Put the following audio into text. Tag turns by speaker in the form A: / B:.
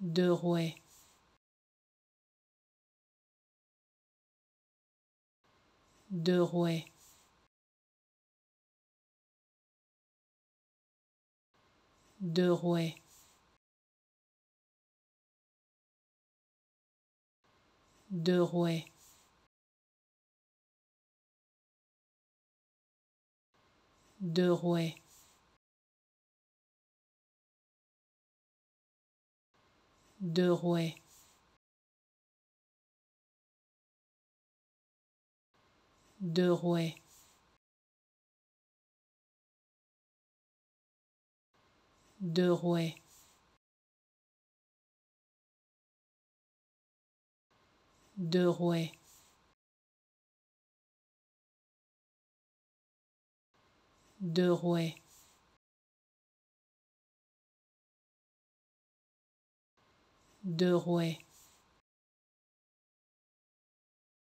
A: de rouet, de rouet, de rouet, de rouet, de rouet. De rouet, de rouet, de rouet, de rouet. De rouet. De rouet